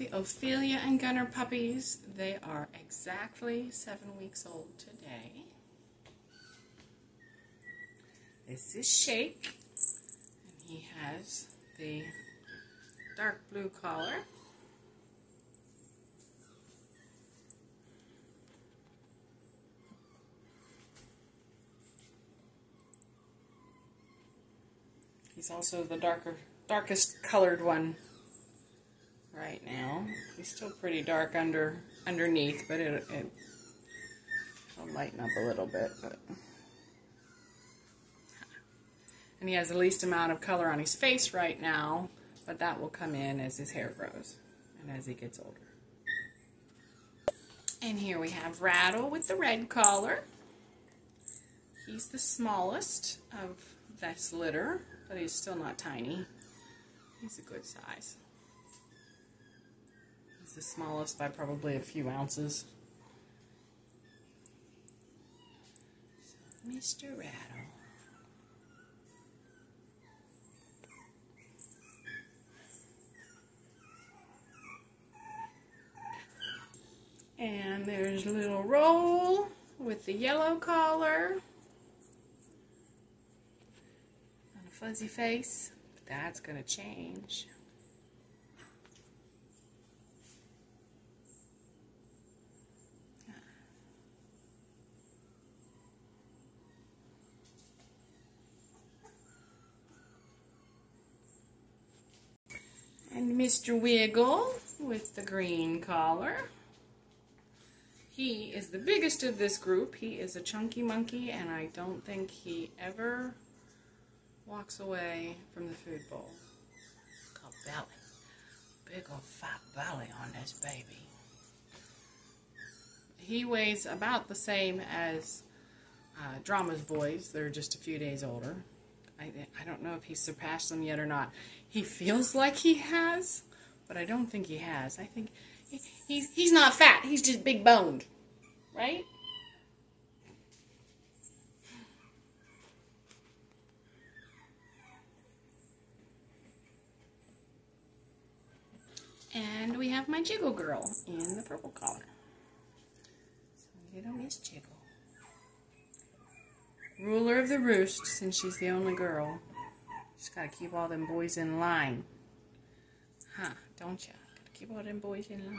the Ophelia and Gunner puppies. They are exactly seven weeks old today. This is Shake, and he has the dark blue collar. He's also the darker, darkest colored one right now. He's still pretty dark under underneath, but it, it will lighten up a little bit. But and he has the least amount of color on his face right now, but that will come in as his hair grows and as he gets older. And here we have Rattle with the red collar. He's the smallest of this litter, but he's still not tiny. He's a good size. He's the smallest by probably a few ounces. Mr. Rattle. And there's little roll with the yellow collar and a fuzzy face. That's going to change. And Mr. Wiggle with the green collar. He is the biggest of this group. He is a chunky monkey, and I don't think he ever walks away from the food bowl. Look belly. Big old fat belly on this baby. He weighs about the same as uh, Drama's boys. They're just a few days older. I, I don't know if he's surpassed them yet or not. He feels like he has, but I don't think he has. I think he, he's, he's not fat. He's just big boned. Right? And we have my Jiggle Girl in the purple collar. So little Miss Jiggle. Ruler of the roost, since she's the only girl. Just gotta keep all them boys in line. Huh, don't ya? Gotta keep all them boys in line.